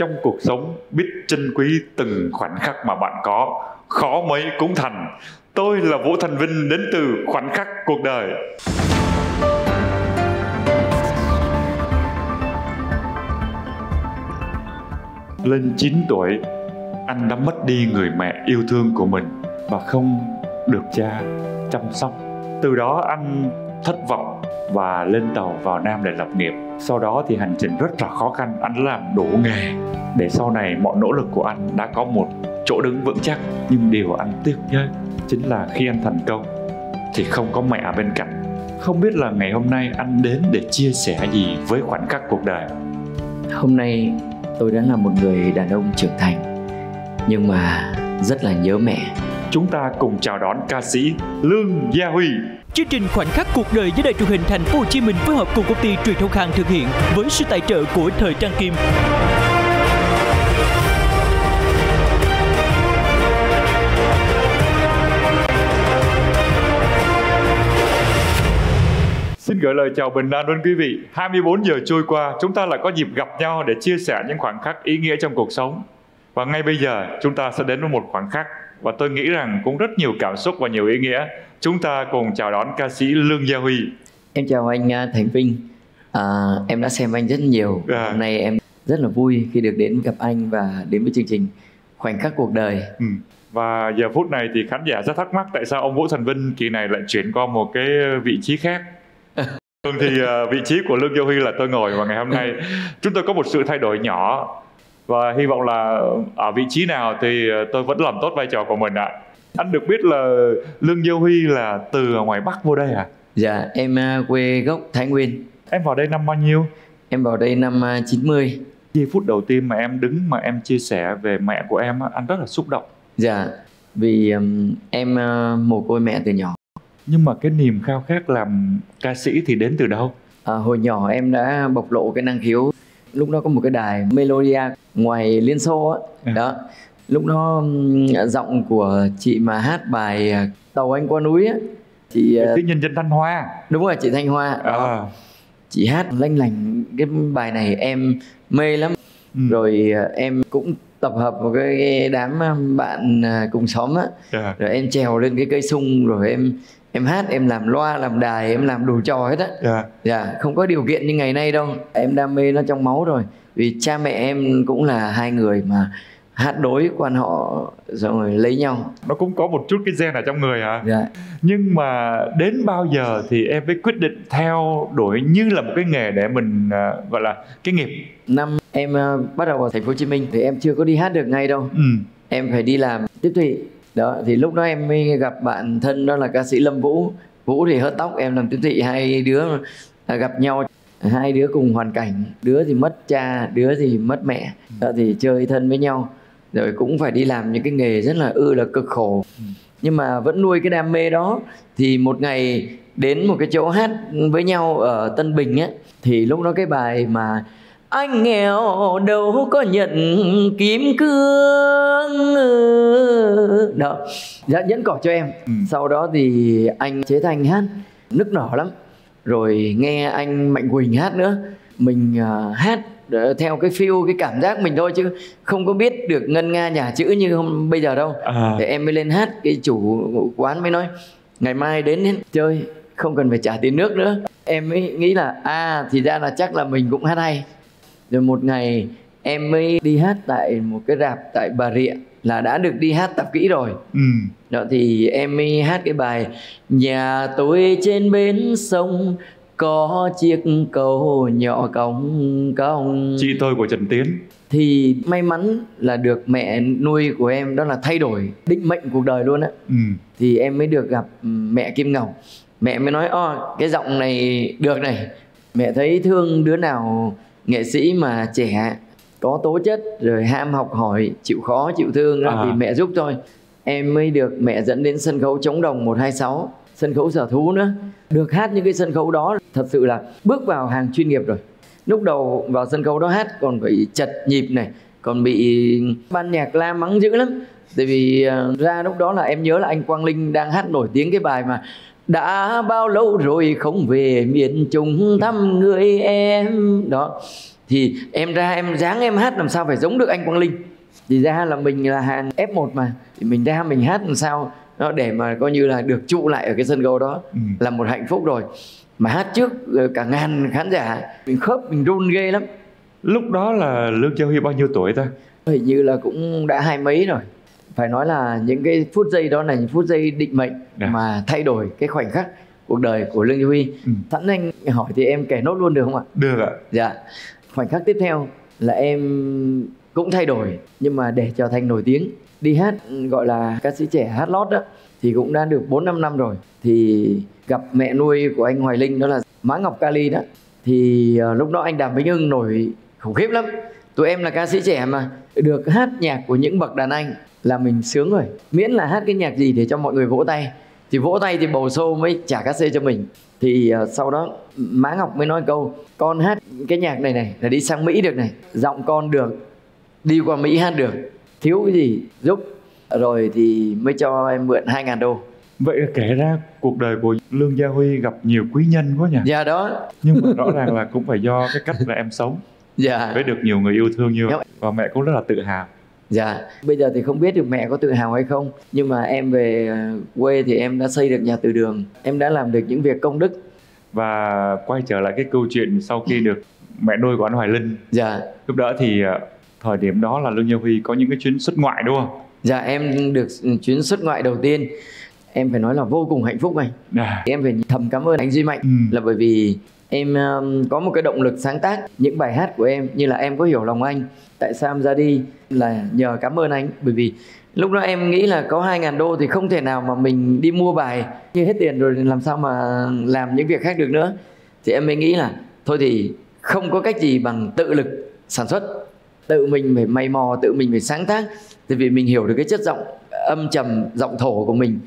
trong cuộc sống, biết trân quý từng khoảnh khắc mà bạn có, khó mấy cũng thành. Tôi là vũ thành vinh đến từ khoảnh khắc cuộc đời. Lên 9 tuổi, anh đã mất đi người mẹ yêu thương của mình và không được cha chăm sóc. Từ đó anh thất vọng và lên tàu vào Nam để lập nghiệp. Sau đó thì hành trình rất là khó khăn, anh làm đủ nghề để sau này mọi nỗ lực của anh đã có một chỗ đứng vững chắc. Nhưng điều anh tiếc nhất chính là khi anh thành công thì không có mẹ bên cạnh. Không biết là ngày hôm nay anh đến để chia sẻ gì với khoảnh khắc cuộc đời. Hôm nay tôi đã là một người đàn ông trưởng thành nhưng mà rất là nhớ mẹ. Chúng ta cùng chào đón ca sĩ Lương Gia Huy. Chương trình Khoảnh khắc cuộc đời do Đài truyền hình Thành phố Hồ Chí Minh phối hợp cùng công ty truyền thông Khang thực hiện với sự tài trợ của Thời Trang Kim. Xin gửi lời chào bình an đến quý vị. 24 giờ trôi qua, chúng ta lại có dịp gặp nhau để chia sẻ những khoảnh khắc ý nghĩa trong cuộc sống. Và ngay bây giờ, chúng ta sẽ đến với một khoảnh khắc và tôi nghĩ rằng cũng rất nhiều cảm xúc và nhiều ý nghĩa. Chúng ta cùng chào đón ca sĩ Lương Gia Huy. Em chào anh à, Thành Vinh. À, em đã xem anh rất nhiều. À. Hôm nay em rất là vui khi được đến gặp anh và đến với chương trình Khoảnh khắc cuộc đời. Ừ. Và giờ phút này thì khán giả rất thắc mắc tại sao ông Vũ Thành Vinh kỳ này lại chuyển qua một cái vị trí khác. Thường thì à, vị trí của Lương Gia Huy là tôi ngồi và ngày hôm nay chúng tôi có một sự thay đổi nhỏ và hy vọng là ở vị trí nào thì à, tôi vẫn làm tốt vai trò của mình ạ. Anh được biết là Lương Gia Huy là từ ngoài Bắc vô đây à? Dạ, em à, quê gốc Thái Nguyên. Em vào đây năm bao nhiêu? Em vào đây năm à, 90. Giây phút đầu tiên mà em đứng mà em chia sẻ về mẹ của em anh rất là xúc động. Dạ, vì ừm, em à, mồ côi mẹ từ nhỏ. Nhưng mà cái niềm khao khát làm ca sĩ thì đến từ đâu? À, hồi nhỏ em đã bộc lộ cái năng khiếu. Lúc đó có một cái đài Melodia ngoài Liên Xô á. Ừ. Đó. Lúc đó giọng của chị mà hát bài à, Tàu Anh qua núi á. Chị à, Cái nhân dân Thanh Hoa. đúng rồi chị Thanh Hoa. Đó. À. Chị hát lanh lành cái bài này em mê lắm. Ừ. Rồi à, em cũng tập hợp một cái đám à, bạn à, cùng xóm á. Dạ. Rồi em trèo lên cái cây sung rồi em em hát em làm loa làm đài em làm đủ trò hết á Dạ. dạ không có điều kiện như ngày nay đâu em đam mê nó trong máu rồi vì cha mẹ em cũng là hai người mà hát đối quan họ rồi lấy nhau Nó cũng có một chút cái gen ở trong người hả? dạ Nhưng mà đến bao giờ thì em mới quyết định theo đuổi như là một cái nghề để mình à, gọi là cái nghiệp. năm em ờ, bắt đầu ở thành phố Hồ Chí Minh thì em chưa có đi hát được ngay đâu Ừ. em phải đi làm tiếp thị đó, thì lúc đó em mới gặp bạn thân đó là ca sĩ Lâm Vũ. Vũ thì hớt tóc, em làm tiếp thị, hai đứa gặp nhau. Hai đứa cùng hoàn cảnh, đứa thì mất cha, đứa thì mất mẹ. Đó, thì chơi thân với nhau, rồi cũng phải đi làm những cái nghề rất là ư là cực khổ. Nhưng mà vẫn nuôi cái đam mê đó. Thì một ngày đến một cái chỗ hát với nhau ở Tân Bình á thì lúc đó cái bài mà anh nghèo đâu có nhận kim cương. Đó dạ nhẫn cỏ cho em. Ừ. sau đó thì anh chế thành hát nức nở lắm. Rồi nghe anh mạnh quỳnh hát nữa. Mình à, hát ờ, theo cái feel cái cảm giác mình thôi chứ không có biết được ngân nga nhà chữ như hôm bây giờ đâu. À. thì em mới lên hát cái chủ quán mới nói ngày mai đến chơi không cần phải trả tiền nước nữa. Em mới nghĩ là à thì ra là chắc là mình cũng hát hay rồi một ngày em mới đi hát tại một cái rạp tại bà rịa là đã được đi hát tập kỹ rồi Ừ. đó thì em mới hát cái bài nhà tôi trên bến sông có chiếc cầu nhỏ cong cong Chị tôi của Trần Tiến. thì may mắn là được mẹ nuôi của em đó là thay đổi định mệnh cuộc đời luôn á Ừ. thì em mới được gặp mẹ Kim Ngọc mẹ mới nói o cái giọng này được này mẹ thấy thương đứa nào nghệ sĩ mà trẻ có tố chất rồi ham học hỏi chịu khó chịu thương đó À. thì mẹ giúp thôi. Em mới được mẹ dẫn đến sân khấu chống đồng 126 sân khấu sở thú nữa. Được hát những cái sân khấu đó thật sự là bước vào hàng chuyên nghiệp rồi. Lúc đầu vào sân khấu đó hát còn phải chật nhịp này còn bị ban nhạc la mắng dữ lắm. Tại vì ờ, ra lúc đó là em nhớ là anh Quang Linh đang hát nổi tiếng cái bài mà đã bao lâu rồi không về miền Trung thăm người em? Đó. Thì em ra em dáng em hát làm sao phải giống được anh Quang Linh? Thì ra là mình là hàng F1 mà. Thì mình ra mình hát làm sao nó để mà coi như là được trụ lại ở cái sân khấu đó. Ừ. là một hạnh phúc rồi. Mà hát trước ờ, cả ngàn khán giả mình khớp mình run ghê lắm. Lúc đó là lương gia huy bao nhiêu tuổi ta? Hình như là cũng đã hai mấy rồi phải nói là những cái phút giây đó là những phút giây định mệnh Dạ. mà thay đổi cái khoảnh khắc cuộc đời của lương gia huy. Ừ. sẵn anh hỏi thì em kể nốt luôn được không ạ? Được ạ. Dạ. Khoảnh khắc tiếp theo là em cũng thay đổi nhưng mà để trở thành nổi tiếng đi hát gọi là ca sĩ trẻ hát lót đó thì cũng đã được 4 5 năm rồi. Thì gặp mẹ nuôi của anh Hoài Linh đó là Má Ngọc Kali đó. Thì ờ, lúc đó anh Đàm Vĩnh Hưng nổi khủng khiếp lắm. Tụi em là ca sĩ trẻ mà được hát nhạc của những bậc đàn anh là mình sướng rồi. Miễn là hát cái nhạc gì để cho mọi người vỗ tay. Thì vỗ tay thì bầu xô mới trả cát xê cho mình. Thì ờ, sau đó má ngọc mới nói câu con hát cái nhạc này này là đi sang mỹ được này. Giọng con được đi qua mỹ hát được. Thiếu cái gì giúp. Rồi thì mới cho em mượn 2.000 đô. Vậy là kể ra cuộc đời của lương gia huy gặp nhiều quý nhân quá nhỉ? Dạ đó. Nhưng mà rõ ràng là cũng phải do cái cách là em sống dạ. với được nhiều người yêu thương như vậy. Dạ. và mẹ cũng rất là tự hào Dạ, bây giờ thì không biết được mẹ có tự hào hay không Nhưng mà em về ờ, quê thì em đã xây được nhà từ đường. Em đã làm được những việc công đức. Và quay trở lại cái câu chuyện sau khi được mẹ nuôi của anh Hoài Linh. Dạ, lúc đó thì ờ, thời điểm đó là lương gia huy có những cái chuyến xuất ngoại đúng không? Dạ em được chuyến xuất ngoại đầu tiên. Em phải nói là vô cùng hạnh phúc anh. À, Em phải thầm cảm ơn anh Duy Mạnh Ừ. Là bởi vì em um, có một cái động lực sáng tác. Những bài hát của em Như là em có hiểu lòng anh Tại sao em ra đi là nhờ cảm ơn anh. Bởi vì lúc đó em nghĩ là có 2.000 đô thì không thể nào mà mình đi mua bài Như hết tiền rồi thì làm sao mà làm những việc khác được nữa. Thì em mới nghĩ là thôi thì không có cách gì bằng tự lực sản xuất. Tự mình phải mày mò, tự mình phải sáng tác. Tại vì mình hiểu được cái chất giọng âm trầm, giọng thổ của mình.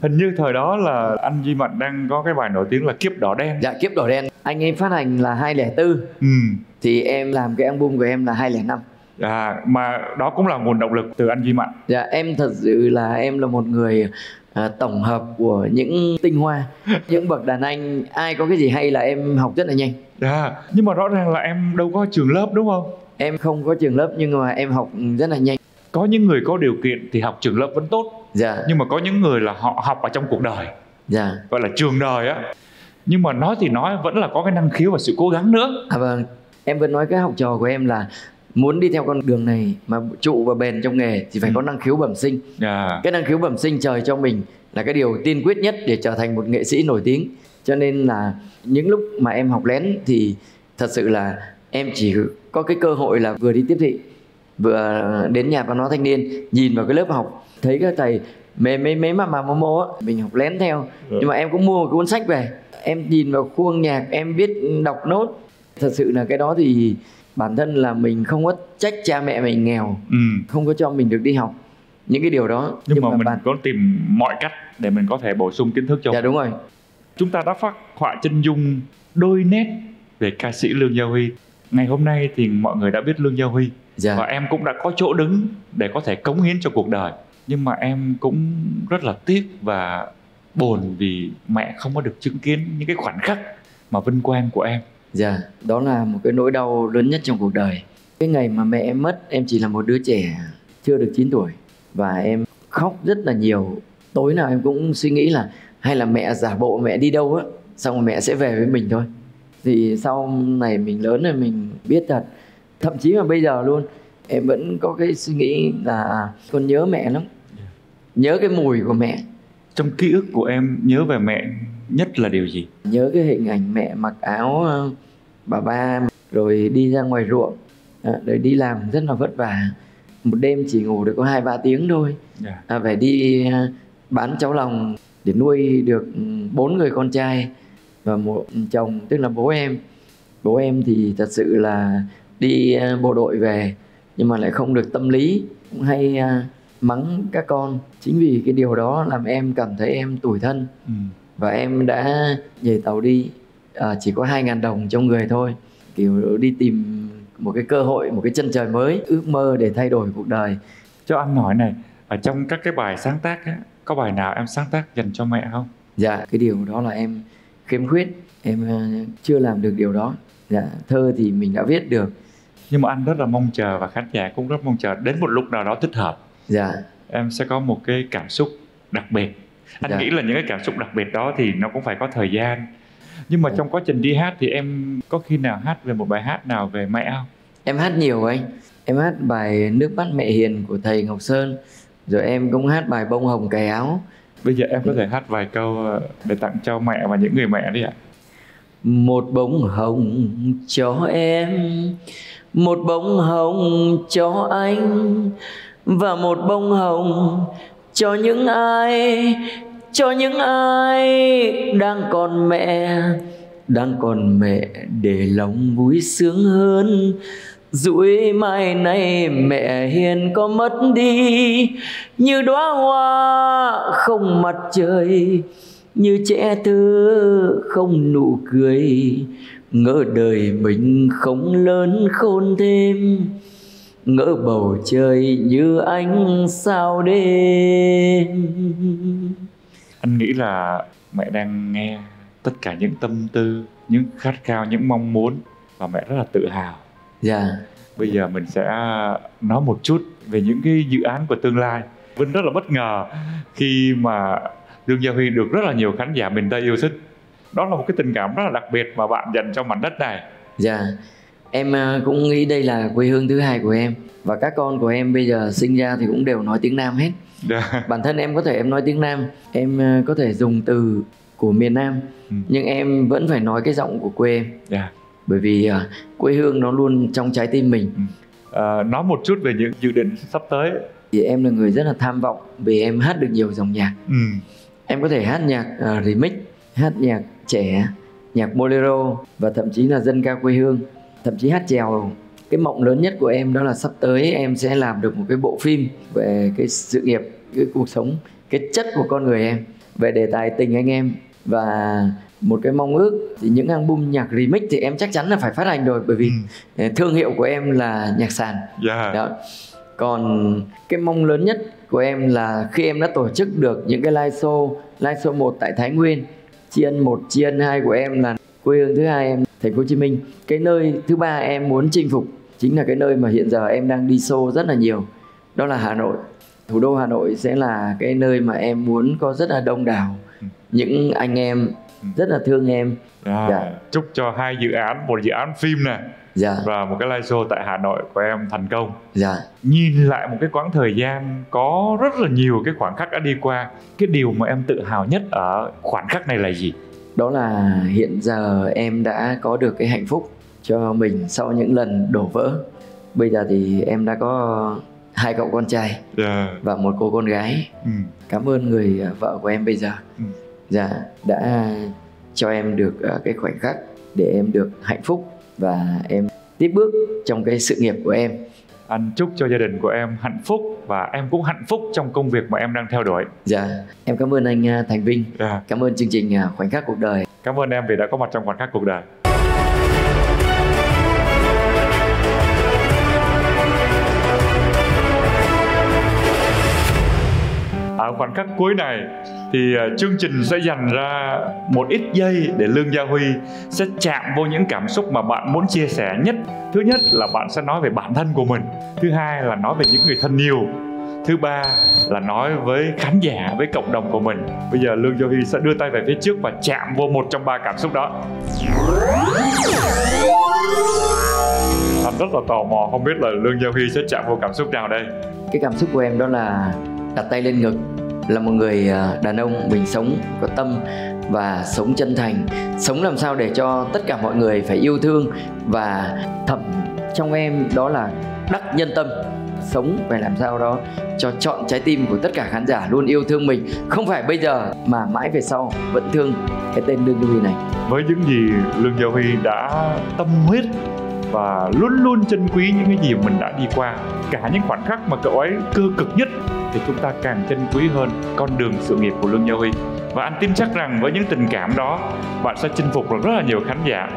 Hình như thời đó là anh Duy Mạnh đang có cái bài nổi tiếng là kiếp đỏ đen. Dạ kiếp đỏ đen. Anh ấy phát hành là 204 ừ. Thì em làm cái album của em là 205 à, mà đó cũng là nguồn động lực từ anh Duy Mạnh. Dạ em thật sự là em là một người à, tổng hợp của những tinh hoa Những bậc đàn anh. Ai có cái gì hay là em học rất là nhanh. À, nhưng mà rõ ràng là em đâu có trường lớp đúng không? Em không có trường lớp nhưng mà em học rất là nhanh. Có những người có điều kiện thì học trường lớp vẫn tốt. Dạ, nhưng mà có những người là họ học ở trong cuộc đời. Dạ. Gọi là trường đời á. Nhưng mà nói thì nói vẫn là có cái năng khiếu và sự cố gắng nữa. À, vâng. Em vẫn nói cái học trò của em là Muốn đi theo con đường này mà trụ và bền trong nghề Thì phải Ừ. có năng khiếu bẩm sinh. À, cái năng khiếu bẩm sinh trời cho mình là cái điều tiên quyết nhất để trở thành một nghệ sĩ nổi tiếng. Cho nên là những lúc mà em học lén thì thật sự là em chỉ có cái cơ hội là vừa đi tiếp thị vừa đến nhà văn hóa thanh niên nhìn vào cái lớp học thấy các thầy mấy mấy mấy mà mà mô mô á. Mình học lén theo. Ừ. nhưng mà em cũng mua một cuốn sách về. Em nhìn vào khuôn nhạc em biết đọc nốt. Thật sự là cái đó thì bản thân là mình không có trách cha mẹ mình nghèo ừ. không có cho mình được đi học. Những cái điều đó nhưng, mà, mình bản có tìm mọi cách để mình có thể bổ sung kiến thức cho dạ đúng rồi. Chúng ta đã phát họa chân dung đôi nét về ca sĩ lương gia huy. Ngày hôm nay thì mọi người đã biết lương gia huy. Dạ. Và em cũng đã có chỗ đứng để có thể cống hiến cho cuộc đời. Nhưng mà em cũng rất là tiếc và buồn vì mẹ không có được chứng kiến những cái khoảnh khắc mà vinh quang của em dạ đó là một cái nỗi đau lớn nhất trong cuộc đời. Cái ngày mà mẹ em mất em chỉ là một đứa trẻ chưa được 9 tuổi. Và em khóc rất là nhiều. Tối nào em cũng suy nghĩ là hay là mẹ giả bộ mẹ đi đâu á xong rồi mẹ sẽ về với mình thôi. Thì sau này mình lớn rồi mình biết thật thậm chí là bây giờ luôn em vẫn có cái suy nghĩ là con nhớ mẹ lắm. Nhớ cái mùi của mẹ. Trong ký ức của em nhớ về mẹ nhất là điều gì? Nhớ cái hình ảnh mẹ mặc áo ờ, bà ba rồi đi ra ngoài ruộng. À, rồi đi làm rất là vất vả. Một đêm chỉ ngủ được có hai ba tiếng thôi. Dạ. à, phải đi à, bán cháu lòng để nuôi được ừ, bốn người con trai và một chồng tức là bố em. Bố em thì thật sự là đi bộ đội về nhưng mà lại không được tâm lý. Cũng hay mắng các con. Chính vì cái điều đó làm em cảm thấy em tủi thân. Ừ. và em đã nhảy tàu đi à, chỉ có 2.000 đồng trong người thôi. Kiểu đi tìm một cái cơ hội một cái chân trời mới ước mơ để thay đổi cuộc đời. Cho anh hỏi này ở trong các cái bài sáng tác á, có bài nào em sáng tác dành cho mẹ không? Dạ cái điều đó là em khiếm khuyết. Em ờ, chưa làm được điều đó. Dạ thơ thì mình đã viết được. Nhưng mà anh rất là mong chờ và khán giả cũng rất mong chờ đến một lúc nào đó thích hợp. Dạ. Em sẽ có một cái cảm xúc đặc biệt anh Dạ. nghĩ là những cái cảm xúc đặc biệt đó thì nó cũng phải có thời gian. Nhưng mà Dạ. trong quá trình đi hát thì em có khi nào hát về một bài hát nào về mẹ không? Em hát nhiều anh. Em hát bài nước mắt mẹ hiền của thầy ngọc sơn. Rồi em cũng hát bài bông hồng cài áo. Bây giờ em có thể hát vài câu ờ, để tặng cho mẹ và những người mẹ đi ạ. Một bông hồng cho em một bông hồng cho anh. Và một bông hồng cho những ai, cho những ai đang còn mẹ, đang còn mẹ để lòng vui sướng hơn. Rủi mai nay mẹ hiền có mất đi, Như đóa hoa không mặt trời, Như trẻ thơ không nụ cười. Ngỡ đời mình không lớn khôn thêm Ngỡ bầu trời như ánh sao đêm. Anh nghĩ là mẹ đang nghe tất cả những tâm tư những khát khao những mong muốn và mẹ rất là tự hào. Dạ. Bây giờ mình sẽ nói một chút về những cái dự án của tương lai. Vinh rất là bất ngờ khi mà Lương Gia Huy được rất là nhiều khán giả miền Tây yêu thích. Đó là một cái tình cảm rất là đặc biệt mà bạn dành cho mảnh đất này. Dạ Em à, cũng nghĩ đây là quê hương thứ hai của em. Và các con của em bây giờ sinh ra thì cũng đều nói tiếng Nam hết. Dạ. Bản thân em có thể em nói tiếng Nam. Em à, có thể dùng từ của miền Nam. Ừ. Nhưng em vẫn phải nói cái giọng của quê em. Dạ. Bởi vì à, quê hương nó luôn trong trái tim mình. Ờ, nói một chút về những dự định sắp tới. Thì em là người rất là tham vọng Vì em hát được nhiều dòng nhạc. Ừ. Em có thể hát nhạc à, remix Hát nhạc trẻ Nhạc bolero Và thậm chí là dân ca quê hương Thậm chí hát chèo Cái mộng lớn nhất của em đó là sắp tới em sẽ làm được một cái bộ phim Về cái sự nghiệp Cái cuộc sống Cái chất của con người em Về đề tài tình anh em Và một cái mong ước thì những album nhạc remix thì em chắc chắn là phải phát hành rồi bởi vì Ừ. thương hiệu của em là nhạc sàn Dạ. đó còn cái mong lớn nhất của em là khi em đã tổ chức được những cái live show live show 1 tại Thái Nguyên tri ân 1 tri ân 2 của em là quê hương thứ hai em thành phố Hồ Chí Minh. Cái nơi thứ ba em muốn chinh phục chính là cái nơi mà hiện giờ em đang đi show rất là nhiều. Đó là Hà Nội. Thủ đô Hà Nội sẽ là cái nơi mà em muốn có rất là đông đảo những anh em rất là thương em. Dạ. Dạ. chúc cho hai dự án một dự án phim nè dạ. và một cái live show tại Hà Nội của em thành công. Dạ. Nhìn lại một cái quãng thời gian có rất là nhiều cái khoảnh khắc đã đi qua cái điều mà em tự hào nhất ở khoảnh khắc này là gì đó là hiện giờ em đã có được cái hạnh phúc cho mình sau những lần đổ vỡ. Bây giờ thì em đã có hai cậu con trai dạ. và một cô con gái. Ừ. cảm ơn người à, vợ của em bây giờ. Ừ. dạ đã cho em được à, cái khoảnh khắc để em được hạnh phúc và em tiếp bước trong cái sự nghiệp của em anh chúc cho gia đình của em hạnh phúc và em cũng hạnh phúc trong công việc mà em đang theo đuổi. Dạ em cảm ơn anh à, Thành Vinh. Dạ. cảm ơn chương trình à, khoảnh khắc cuộc đời. Cảm ơn em vì đã có mặt trong khoảnh khắc cuộc đời. Ở khoảnh khắc cuối này thì à, chương trình sẽ dành ra một ít giây để Lương Gia Huy sẽ chạm vô những cảm xúc mà bạn muốn chia sẻ nhất. Thứ nhất là bạn sẽ nói về bản thân của mình, thứ hai là nói về những người thân yêu, thứ ba là nói với khán giả, với cộng đồng của mình. Bây giờ Lương Gia Huy sẽ đưa tay về phía trước và chạm vô một trong ba cảm xúc đó. Anh rất là tò mò không biết là Lương Gia Huy sẽ chạm vô cảm xúc nào đây. cái cảm xúc của em đó là đặt tay lên ngực là một người à, đàn ông mình sống có tâm và sống chân thành, sống làm sao để cho tất cả mọi người phải yêu thương và thầm trong em đó là đắc nhân tâm, sống phải làm sao đó cho chọn trái tim của tất cả khán giả luôn yêu thương mình. Không phải bây giờ mà mãi về sau vẫn thương cái tên Lương Duy này. Với những gì Lương Gia Huy đã tâm huyết và luôn luôn trân quý những cái gì mình đã đi qua. Cả những khoảnh khắc mà cậu ấy cơ cực nhất thì chúng ta càng trân quý hơn con đường sự nghiệp của Lương Gia Huy. Và anh tin chắc rằng với những tình cảm đó, bạn sẽ chinh phục được rất là nhiều khán giả.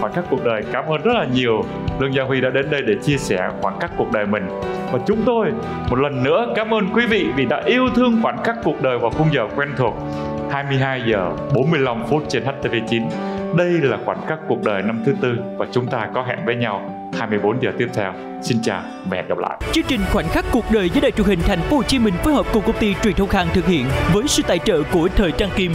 Khoảnh khắc cuộc đời cảm ơn rất là nhiều. Lương Gia Huy đã đến đây để chia sẻ khoảnh khắc cuộc đời mình. Và chúng tôi một lần nữa cảm ơn quý vị vì đã yêu thương khoảnh khắc cuộc đời vào khung giờ quen thuộc 22 giờ 45 phút trên HTV9 đây là khoảnh khắc cuộc đời năm thứ tư và chúng ta có hẹn với nhau 24 giờ tiếp theo. Xin chào và hẹn gặp lại. Chương trình Khoảnh khắc cuộc đời với Đài truyền hình Thành phố Hồ Chí Minh phối hợp cùng công ty truyền thông Khang thực hiện với sự tài trợ của Thời Trang Kim.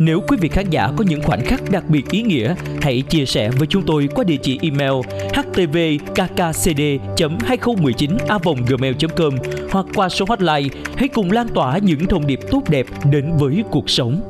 Nếu quý vị khán giả có những khoảnh khắc đặc biệt ý nghĩa, hãy chia sẻ với chúng tôi qua địa chỉ email htvkkcd.2019a.gmail.com hoặc qua số hotline. Hãy cùng lan tỏa những thông điệp tốt đẹp đến với cuộc sống.